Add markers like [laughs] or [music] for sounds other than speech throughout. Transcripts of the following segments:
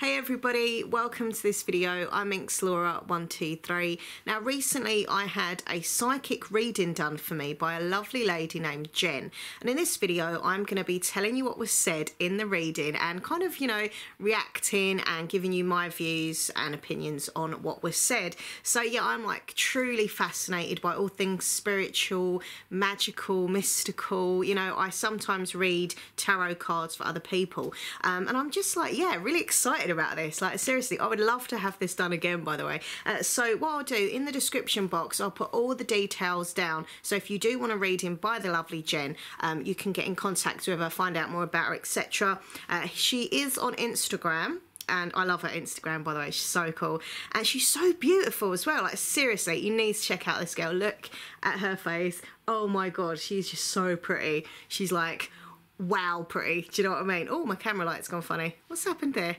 Hey everybody, welcome to this video. I'm Minx Laura123. Now recently I had a psychic reading done for me by a lovely lady named Jen. And in this video I'm going to be telling you what was said in the reading and kind of, you know, reacting and giving you my views and opinions on what was said. So yeah, I'm like truly fascinated by all things spiritual, magical, mystical. You know, I sometimes read tarot cards for other people. Um, and I'm just like, yeah, really excited excited about this. Like, seriously, I would love to have this done again, by the way. Uh, so, what I'll do in the description box, I'll put all the details down. So, if you do want to read him by the lovely Jen, um, you can get in contact with her, find out more about her, etc. Uh, she is on Instagram and I love her Instagram by the way. She's so cool and she's so beautiful as well. Like seriously, you need to check out this girl. Look at her face. Oh my god, she's just so pretty. She's like wow pretty. Do you know what I mean? Oh, my camera light's gone funny. What's happened there?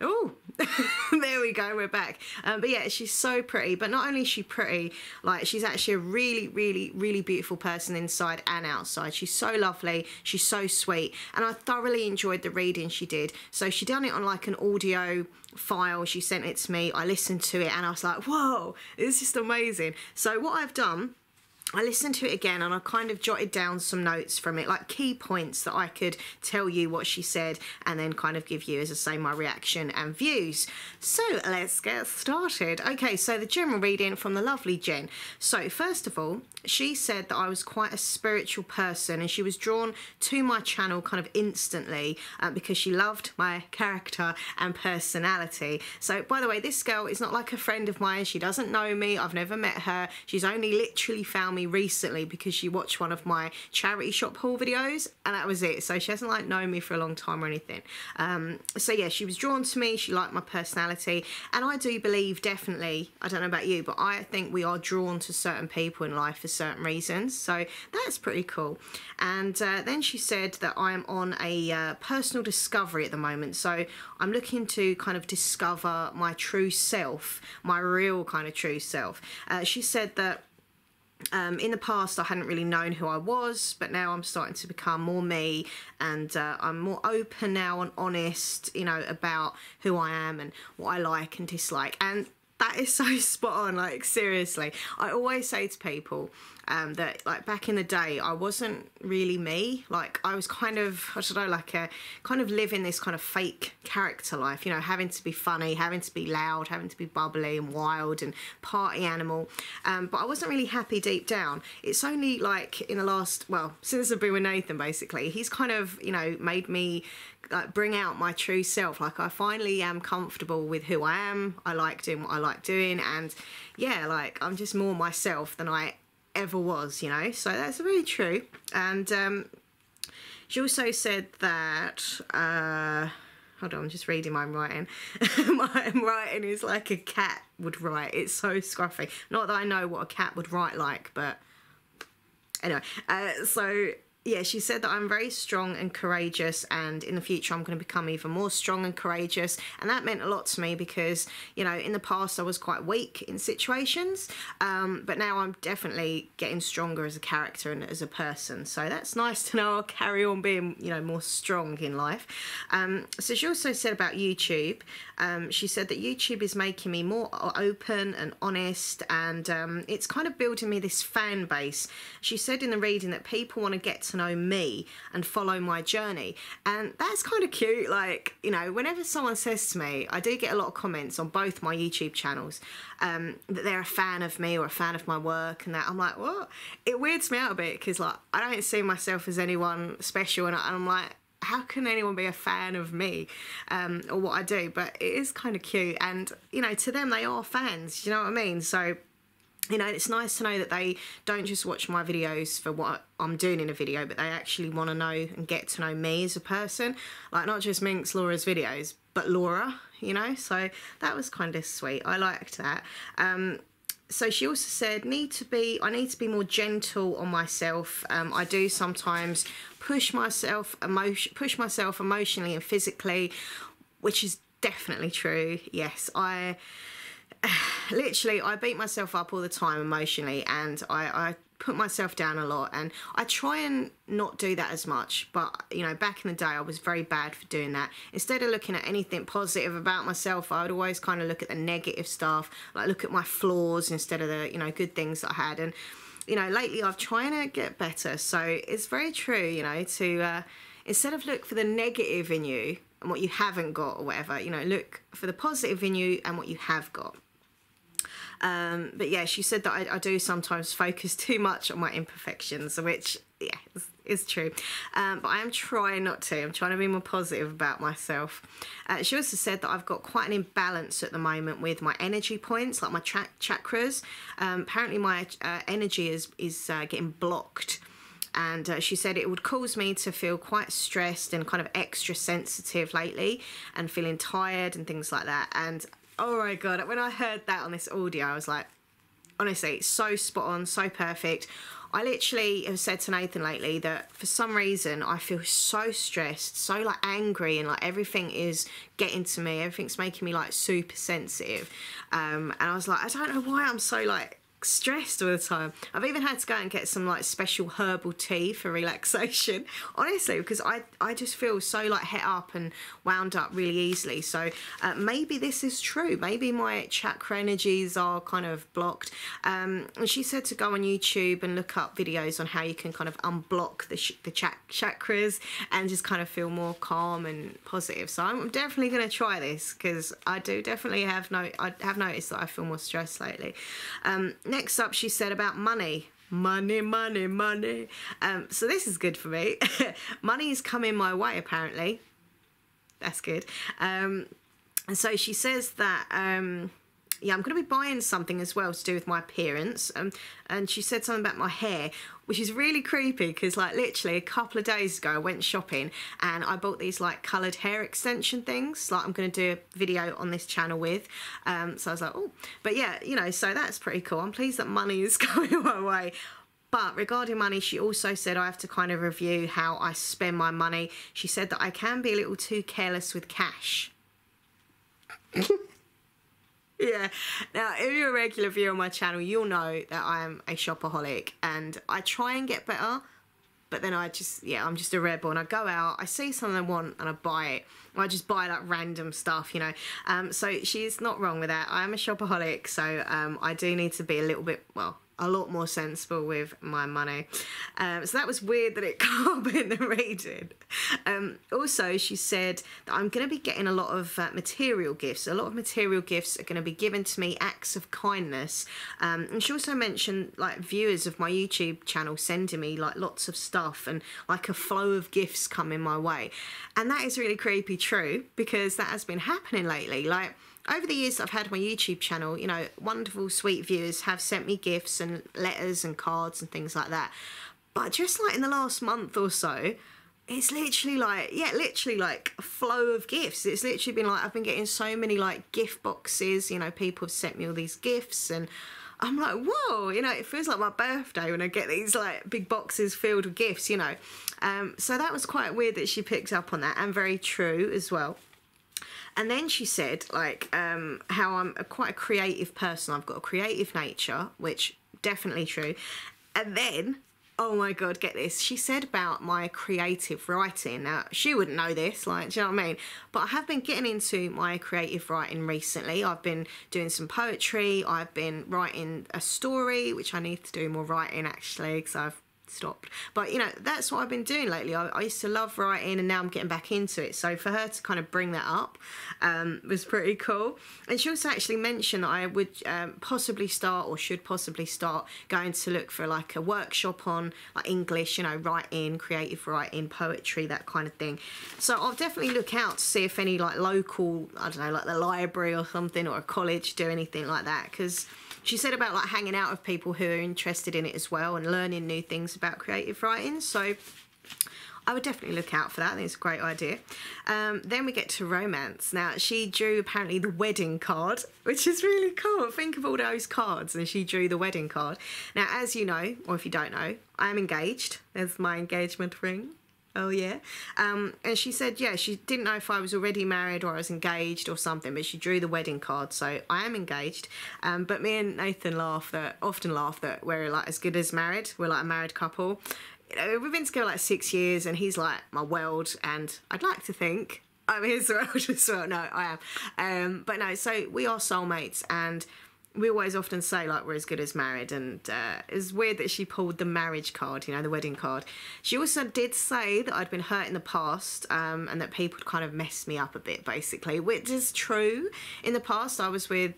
Oh, [laughs] there we go, we're back. Um, but yeah, she's so pretty. But not only is she pretty, like she's actually a really, really, really beautiful person inside and outside. She's so lovely. She's so sweet. And I thoroughly enjoyed the reading she did. So she done it on like an audio file. She sent it to me. I listened to it and I was like, whoa, it's just amazing. So what I've done I listened to it again and I kind of jotted down some notes from it, like key points that I could tell you what she said and then kind of give you, as I say, my reaction and views. So let's get started. Okay, so the general reading from the lovely Jen. So, first of all, she said that I was quite a spiritual person and she was drawn to my channel kind of instantly uh, because she loved my character and personality. So, by the way, this girl is not like a friend of mine. She doesn't know me. I've never met her. She's only literally found me recently because she watched one of my charity shop haul videos and that was it. So she hasn't like known me for a long time or anything. Um, so yeah, she was drawn to me. She liked my personality and I do believe definitely, I don't know about you, but I think we are drawn to certain people in life for certain reasons. So that's pretty cool. And uh, then she said that I'm on a uh, personal discovery at the moment. So I'm looking to kind of discover my true self, my real kind of true self. Uh, she said that um, in the past, I hadn't really known who I was, but now I'm starting to become more me and uh, I'm more open now and honest, you know, about who I am and what I like and dislike. And that is so [laughs] spot on, like, seriously. I always say to people, um, that like back in the day I wasn't really me. Like I was kind of I don't know like a kind of living this kind of fake character life you know having to be funny having to be loud having to be bubbly and wild and party animal. Um, but I wasn't really happy deep down. It's only like in the last well since I've been with Nathan basically he's kind of you know made me like bring out my true self. Like I finally am comfortable with who I am. I like doing what I like doing. And yeah like I'm just more myself than I ever was, you know. So that's very true. And um, she also said that. Uh, hold on, I'm just reading my writing. [laughs] my writing is like a cat would write. It's so scruffy. Not that I know what a cat would write like, but anyway. Uh, so yeah, she said that I'm very strong and courageous, and in the future, I'm going to become even more strong and courageous. And that meant a lot to me because, you know, in the past, I was quite weak in situations, um, but now I'm definitely getting stronger as a character and as a person. So that's nice to know I'll carry on being, you know, more strong in life. Um, so she also said about YouTube, um, she said that YouTube is making me more open and honest, and um, it's kind of building me this fan base. She said in the reading that people want to get to know me and follow my journey. And that's kind of cute. Like, you know, whenever someone says to me, I do get a lot of comments on both my YouTube channels um, that they're a fan of me or a fan of my work and that. I'm like, what? It weirds me out a bit because, like, I don't see myself as anyone special. And, I, am like, how can anyone be a fan of me um, or what I do? But it is kind of cute. And, you know, to them, they are fans. You know what I mean? So you know, it's nice to know that they don't just watch my videos for what I'm doing in a video, but they actually want to know and get to know me as a person. Like, not just Minx Laura's videos, but Laura, you know? So that was kind of sweet. I liked that. Um, so she also said, need to be, I need to be more gentle on myself. Um, I do sometimes push myself, emotion, push myself emotionally and physically, which is definitely true. Yes, I [sighs] literally I beat myself up all the time emotionally and I, I put myself down a lot and I try and not do that as much but you know back in the day I was very bad for doing that. Instead of looking at anything positive about myself I would always kind of look at the negative stuff like look at my flaws instead of the you know good things that I had and you know lately I've trying to get better. So it's very true you know to uh, instead of look for the negative in you and what you haven't got or whatever you know look for the positive in you and what you have got um, but yeah, she said that I, I, do sometimes focus [laughs] too much on my imperfections, which yeah is, is true. Um, but I am trying not to. I'm trying to be more positive about myself. Uh, she also said that I've got quite an imbalance at the moment with my energy points, like my tra- chakras. Um, apparently, my uh, energy is is uh, getting blocked and uh, she said it would cause me to feel quite stressed and kind of extra sensitive lately and feeling tired and things like that and oh my god, when I heard that on this audio, I was like, honestly, it's so spot on, so perfect. I literally have said to Nathan lately that for some reason I feel so stressed, so like angry, and like everything is getting to me. Everything's making me like super sensitive. Um, and I was like, I don't know why I'm so like stressed all the time. I've even had to go and get some like special herbal tea for relaxation. [laughs] Honestly, because I I just feel so like het up and wound up really easily. So uh, maybe this is true. Maybe my chakra energies are kind of blocked. Um, and she said to go on YouTube and look up videos on how you can kind of unblock the the ch- chakras and just kind of feel more calm and positive. So I'm definitely going to try this because I do definitely have no I have noticed that I feel more stressed lately. Um, next up, she said about money. Money, money, money. Um, so this is good for me. [laughs] money is coming my way, apparently. That's good. Um, and so she says that um, yeah, I'm going to be buying something as well to do with my appearance. Um, and she said something about my hair, which is really creepy because, like, literally a couple of days ago, I went shopping and I bought these like coloured hair extension things. Like, I'm going to do a video on this channel with. Um, so I was like, oh, but yeah, you know, so that's pretty cool. I'm pleased that money is [laughs] going my way. But regarding money, she also said I have to kind of review how I spend my money. She said that I can be a little too careless with cash. [laughs] [laughs] yeah. Now, if you're a regular viewer on my channel, you'll know that I am a shopaholic and I try and get better, but then I just, yeah, I'm just a rebel and I go out, I see something I want and I buy it. I just buy like random stuff, you know. Um, so she's not wrong with that. I am a shopaholic, so um, I do need to be a little bit, well, a lot more sensible with my money. Um, so that was weird that it can't be in the. Um, also, she said that I'm going to be getting a lot of uh, material gifts. A lot of material gifts are going to be given to me, acts of kindness. Um, and she also mentioned like viewers of my YouTube channel sending me like lots of stuff and like a flow of gifts coming my way. And that is really creepy true because that has been happening lately. Like, over the years I've had my YouTube channel, you know, wonderful, sweet viewers have sent me gifts and letters and cards and things like that. But just like in the last month or so, it's literally like, yeah, literally like a flow of gifts. It's literally been like, I've been getting so many like gift boxes, you know, people have sent me all these gifts and I'm like, whoa, you know, it feels like my birthday when I get these like big boxes filled with gifts, you know. Um, so that was quite weird that she picked up on that and very true as well. And then she said, like, um, how I'm a, quite a creative person. I've got a creative nature, which definitely true. And then, oh my god, get this. She said about my creative writing. Now, she wouldn't know this, like, do you know what I mean? But I have been getting into my creative writing recently. I've been doing some poetry. I've been writing a story, which I need to do more writing actually, because I've stopped. But you know, that's what I've been doing lately. I, I, used to love writing, and now I'm getting back into it. So for her to kind of bring that up um, was pretty cool. And she also actually mentioned that I would um, possibly start, or should possibly start, going to look for like a workshop on like English, you know, writing, creative writing, poetry, that kind of thing. So I'll definitely look out to see if any like local, I don't know, like the library or something, or a college do anything like that because she said about like hanging out with people who are interested in it as well and learning new things about creative writing. So I would definitely look out for that. I think it's a great idea. Um, then we get to romance. Now, she drew apparently the wedding card, which is really cool. Think of all those cards, and she drew the wedding card. Now, as you know, or if you don't know, I am engaged. There's my engagement ring. Oh yeah. Um, and she said, yeah, she didn't know if I was already married or I was engaged or something, but she drew the wedding card, so I am engaged. Um, but me and Nathan laugh that often laugh that we're like as good as married. We're like a married couple. You know, we've been together like six years, and he's like my world, and I'd like to think I'm his [laughs] world as well. No, I am. Um, but no, so we are soulmates, and we always often say like we're as good as married and uh, it's weird that she pulled the marriage card you know the wedding card. She also did say that i'd been hurt in the past um, and that people kind of messed me up a bit basically which is true. In the past i was with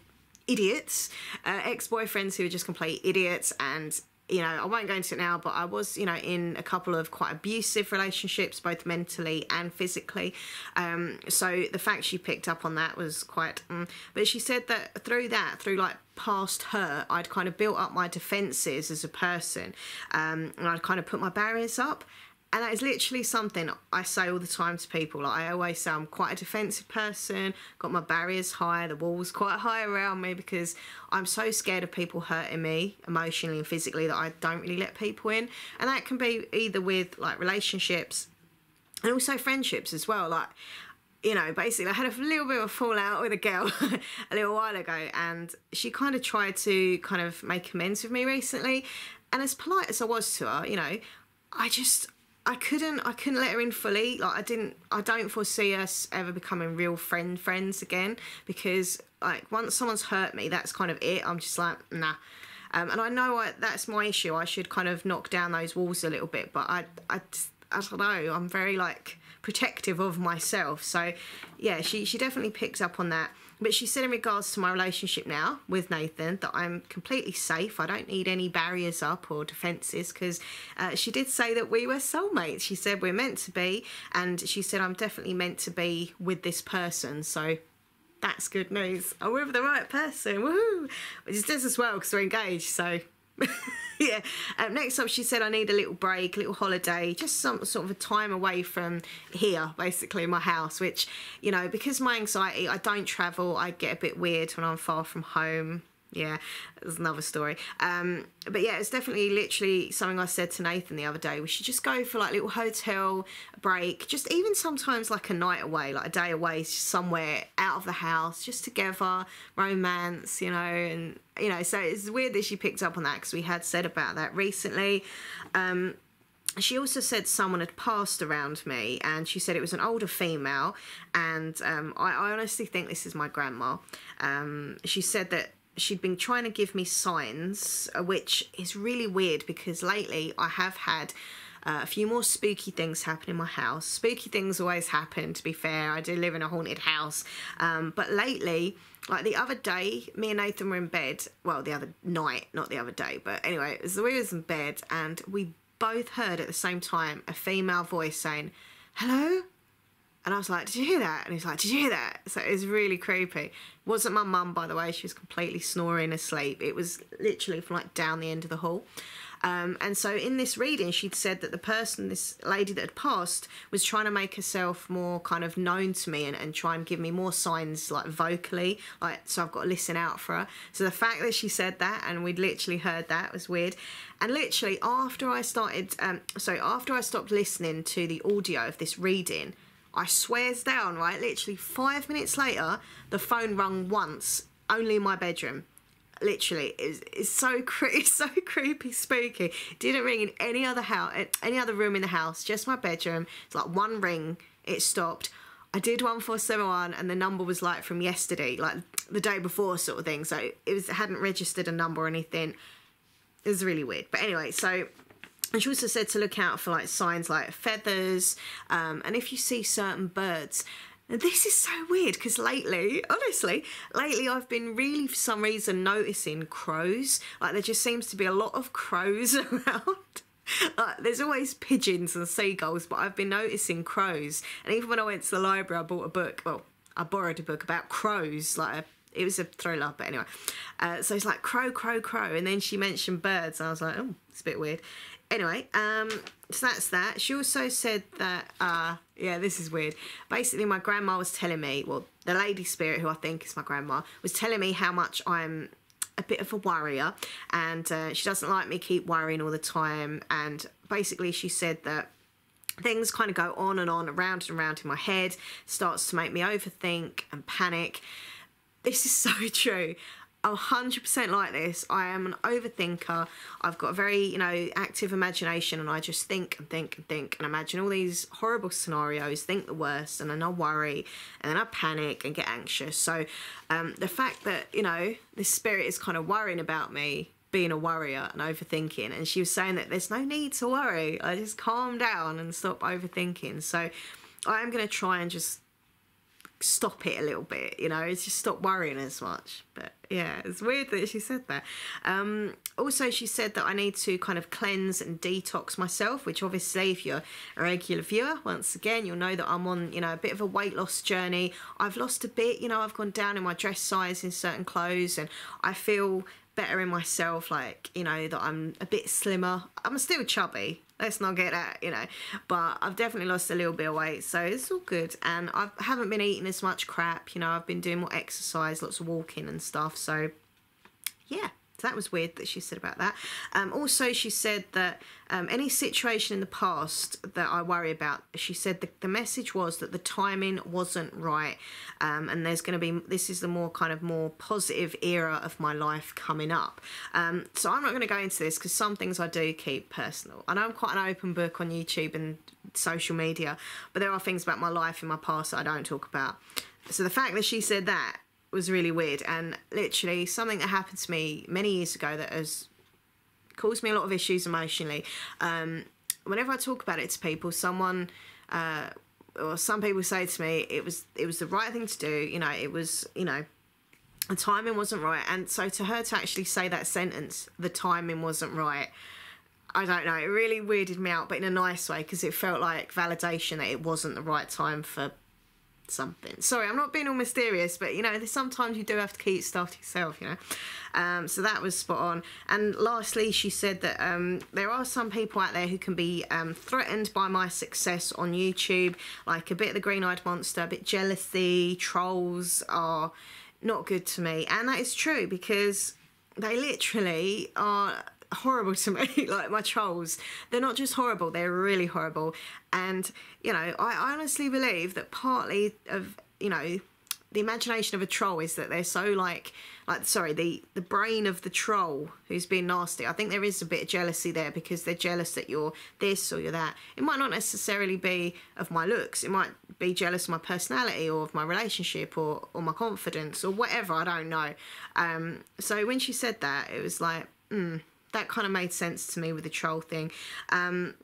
idiots uh, ex-boyfriends who were just complete idiots and you know, I won't go into it now, but I was, you know, in a couple of quite abusive relationships, both mentally and physically. Um, so the fact she picked up on that was quite. Um, but she said that through that, through like past her, I'd kind of built up my defences as a person, um, and I'd kind of put my barriers up and that is literally something I say all the time to people. Like I always say, I'm quite a defensive person. Got my barriers high, the walls quite [laughs] high around me because I'm so scared of people hurting me emotionally and physically that I don't really let people in. And that can be either with like relationships and also friendships as well. Like you know, basically, I had a little bit of a fallout with a girl [laughs] a little while ago, and she kind of tried to kind of make amends with me recently. And as polite as I was to her, you know, I just I couldn't I couldn't let her in fully. Like I didn't I don't foresee us ever becoming real friend friends again because like once someone's hurt me, that's kind of it. I'm just like nah. Um, and I know I, that's my issue. I should kind of knock down those walls a little bit, but I I, I don't know. I'm very like protective of myself. So yeah, she she definitely picks up on that. But she said in regards to my relationship now with Nathan that I'm completely safe. I don't need any barriers up or defences because uh, she did say that we were soulmates. She said we're meant to be, and she said I'm definitely meant to be with this person. So that's good news. I'm with the right person. Woohoo! Which is just as well because we're engaged. So [laughs] yeah. Um, next up, she said I need a little break, a little holiday, just some sort of a time away from here, basically my house. Which, you know, because my anxiety, I don't travel. I get a bit weird when I'm far from home yeah, there's another story. Um, but yeah, it's definitely literally something I said to Nathan the other day. We should just go for like a little hotel break, just even sometimes like a night away, like a day away, somewhere out of the house, just together, romance, you know, and you know. So it's weird that she picked up on that because we had said about that recently. Um, she also said someone had passed around me and she said it was an older female and um, I, I, honestly think this is my grandma um, she said that she'd been trying to give me signs, uh, which is really weird because lately I have had uh, a few more spooky things happen in my house. Spooky things always happen, to be fair. I do live in a haunted house. Um, but lately, like the other day, me and Nathan were in bed. Well, the other night, not the other day. But anyway, it was, we was in bed and we both heard at the same time a female voice saying, hello? And I was like, Did you hear that? And he's like, Did you hear that? So it was really creepy. It wasn't my mum, by the way. She was completely snoring asleep. It was literally from like down the end of the hall. Um, and so in this reading, she'd said that the person, this lady that had passed, was trying to make herself more kind of known to me and, and try and give me more signs like vocally. Like so I've got to listen out for her. So the fact that she said that and we'd literally heard that was weird. And literally after I started, um, so after I stopped listening to the audio of this reading, I swears down, right? Literally five minutes later, the phone rung once, only in my bedroom. Literally, it's, it's so [laughs] cre- it's so creepy, spooky. Didn't ring in any other house, any other room in the house, just my bedroom. It's like one ring, it stopped. I did one four seven one, and the number was like from yesterday, like the day before, sort of thing. So it was it hadn't registered a number or anything. It was really weird. But anyway, so and she also said to look out for like signs like feathers, um, and if you see certain birds. this is so weird because lately, honestly, lately I've been really for some reason noticing crows. Like there just seems to be a lot of crows [laughs] around. Like, there's always pigeons and seagulls, but I've been noticing crows. And even when I went to the library, I bought a book. Well, I borrowed a book about crows, like a it was a thriller, but anyway. Uh, so it's like crow, crow, crow, and then she mentioned birds, and I was like, oh, it's a bit weird anyway, um, so that's that. She also said that, uh, yeah, this is weird. Basically, my grandma was telling me, well, the lady spirit, who I think is my grandma, was telling me how much I'm a bit of a worrier and uh, she doesn't like me keep worrying all the time. And basically, she said that things kind of go on and on, around and around in my head, starts to make me overthink and panic. This is [laughs] so true. I'm 100% like this. I am an overthinker. I've got a very, you know, active imagination and I just think and think and think and imagine all these horrible scenarios, think the worst, and then I worry and then I panic and get anxious. So um, the fact that, you know, this spirit is kind of worrying about me being a worrier and overthinking and she was saying that there's no need to worry i just calm down and stop overthinking so i am going to try and just stop it a little bit, you know, just stop worrying as much. But yeah, it's weird that she said that. Um, also, she said that I need to kind of cleanse and detox myself, which obviously, if you're a regular viewer, once again, you'll know that I'm on, you know, a bit of a weight loss journey. I've lost a bit, you know, I've gone down in my dress size in certain clothes and I feel better in myself, like, you know, that I'm a bit slimmer. I'm still chubby, let's not get that, you know. But I've definitely lost a little bit of weight, so it's all good. And I haven't been eating as much crap, you know, I've been doing more exercise, lots of walking and stuff, so yeah that was weird that she said about that. Um, also, she said that um, any situation in the past that I worry about, she said the, the message was that the timing wasn't right, um, and there's going to be this is the more kind of more positive era of my life coming up. Um, so I'm not going to go into this because some things I do keep personal. I know I'm quite an open book on YouTube and social media, but there are things about my life in my past that I don't talk about. So the fact that she said that was really weird and literally something that happened to me many years ago that has caused me a lot of issues emotionally. Um, whenever I talk about it to people, someone uh, or some people say to me, it was it was the right thing to do. You know, it was you know the timing wasn't right, and so to her to actually say that sentence, the timing wasn't right. I don't know. It really weirded me out, but in a nice way because it felt like validation that it wasn't the right time for something. Sorry, I'm not being all mysterious, but you know, sometimes you do have to keep stuff to yourself, you know. Um, so that was spot on. And lastly, she said that um, there are some people out there who can be um, threatened by my success on YouTube, like a bit of the green eyed monster, a bit jealousy, trolls are not good to me. And that is true because they literally are horrible to me, [laughs] like my trolls. They're not just horrible, they're really horrible. And, you know, I honestly believe that partly of, you know, the imagination of a troll is that they're so like like sorry the the brain of the troll who's being nasty. I think there is a bit of jealousy there because they're jealous that you're this or you're that. It might not necessarily be of my looks. It might be jealous of my personality or of my relationship or or my confidence or whatever. I don't know. Um so when she said that it was like mm, that kind of made sense to me with the troll thing. Um,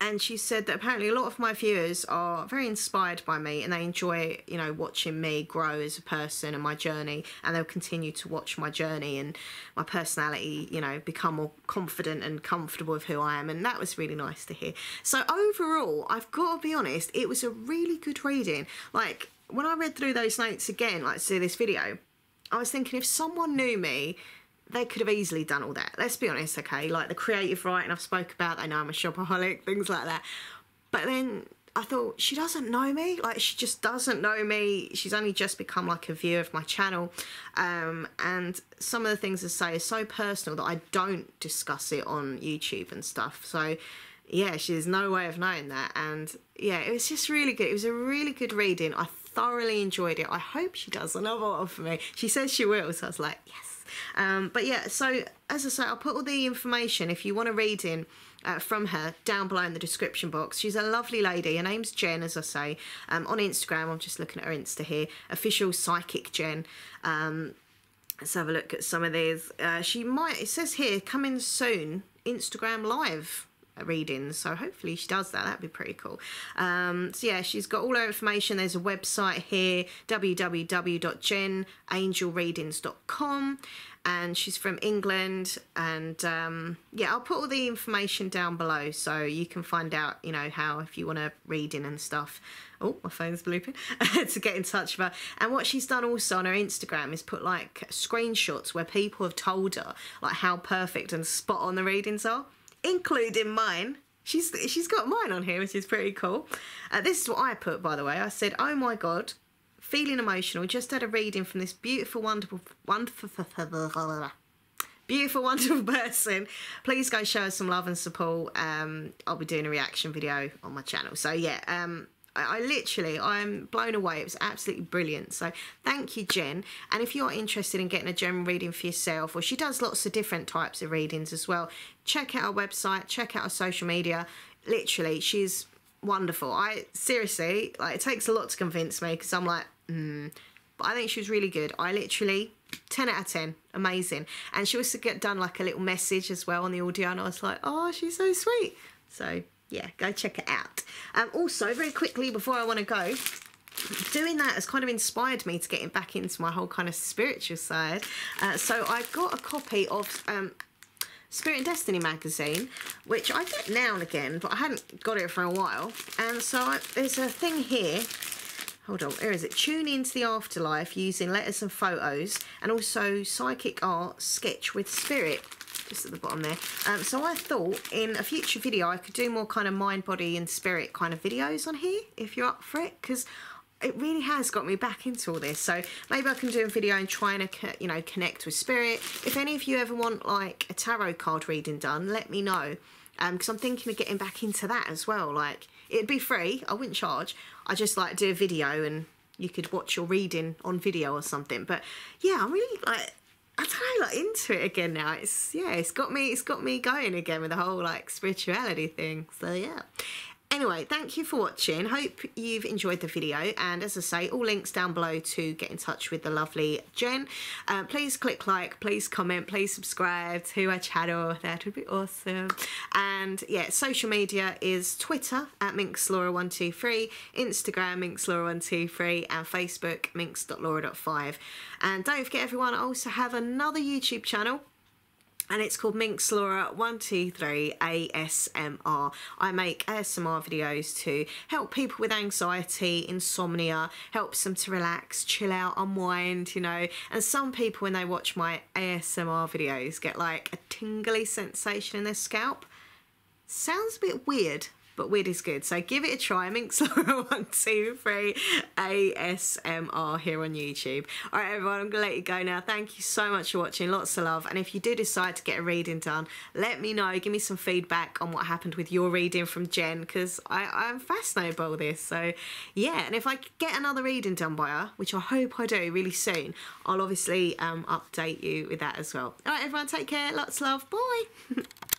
and she said that apparently a lot of my viewers are very inspired by me and they enjoy you know watching me grow as a person and my journey and they'll continue to watch my journey and my personality you know become more confident and comfortable with who I am. And that was really nice to hear. So overall I've got to be honest it was a really good reading. Like when I read through those notes again like to this video I was thinking if someone knew me they could have easily done all that. Let's be honest, okay? Like the creative writing I've spoke about, they know I'm a shopaholic, [laughs] things like that. But then I thought she doesn't know me. Like she just doesn't know me. She's only just become like a viewer of my channel, um, and some of the things I say are so personal that I don't discuss it on YouTube and stuff. So yeah, she's no way of knowing that. And yeah, it was just really good. It was a really good reading. I thoroughly enjoyed it. I hope she does another one for me. She says she will, so I was like, yes. Um, but yeah, so as I say, I'll put all the information if you want a reading uh, from her down below in the description box. She's a lovely lady. Her name's Jen, as I say. Um, on Instagram, I'm just looking at her Insta here. Official Psychic Jen. Um, let's have a look at some of these. Uh, she might, it says here, coming soon, Instagram Live readings so hopefully she does that that'd be pretty cool um, so yeah she's got all her information there's a website here www.jensangelreadings.com and she's from England. And um, yeah, I'll put all the information down below so you can find out, you know, how if you want to read in and stuff. Oh, my phone's blooping [laughs] to get in touch with her. And what she's done also on her Instagram is put like screenshots where people have told her like how perfect and spot on the readings are, including mine. She's she's got mine on here, which is pretty cool. Uh, this is what I put, by the way. I said, "Oh my god, feeling emotional. Just had a reading from this beautiful, wonderful, wonderful, beautiful, wonderful [laughs] person. Please go show us some love and support. Um, I'll be doing a reaction video on my channel. So yeah, um, I, literally, I'm blown away. It was absolutely brilliant. So thank you, Jen. And if you're interested in getting a general reading for yourself, or she does lots of different types of readings as well, check out our website, check out our social media. Literally, she's wonderful. I seriously, like, it takes a lot to convince me because I'm like, hmm. But I think she was really good. I literally 10 out of 10 amazing and she also get done like a little message as well on the audio and i was like oh she's so sweet so yeah, go check it out. Um, also, very quickly before I want to go, doing that has kind of inspired me to getting back into my whole kind of spiritual side. Uh, so I got a copy of um, Spirit and Destiny magazine, which I get now and again, but I hadn't got it for a while. And so I, there's a thing here. Hold on, where is it? Tune into the afterlife using letters and photos, and also psychic art sketch with spirit just at the bottom there. Um, so I thought in a future video I could do more kind of mind, body and spirit kind of videos on here if you're up for it because it really has got me back into all this. So maybe I can do a video and try and, you know, connect with spirit. If any of you ever want like a tarot card reading done, let me know. Because um, I'm thinking of getting back into that as well. Like, it'd be free. I wouldn't charge. I just like do a video and you could watch your reading on video or something. But yeah, I'm really like I don't know, like into it again now. It's yeah, it's got me it's got me going again with the whole like spirituality thing. So yeah. Anyway, thank you for watching. Hope you've enjoyed the video. And as I say, all links down below to get in touch with the lovely Jen. Uh, please click like, please comment, please subscribe to our channel. That would be awesome. And yeah, social media is Twitter at minxlaura123, Instagram minxlaura123, and Facebook minx.laura.5. And don't forget everyone, I also have another YouTube channel and it's called Minx Laura 123 ASMR. I make ASMR videos to help people with anxiety, insomnia, helps them to relax, chill out, unwind, you know. And some people, when they watch my ASMR videos, get like a tingly sensation in their scalp. Sounds a bit weird, but weird is good. So give it a try. Minxlaura123 [laughs] ASMR here on YouTube. All right, everyone, I'm going to let you go now. Thank you so much for watching. Lots of love. And if you do decide to get a reading done, let me know. Give me some feedback on what happened with your reading from Jen because I'm fascinated by all this. So, yeah. And if I get another reading done by her, which I hope I do really soon, I'll obviously um, update you with that as well. All right, everyone, take care. Lots of love. Bye. [laughs]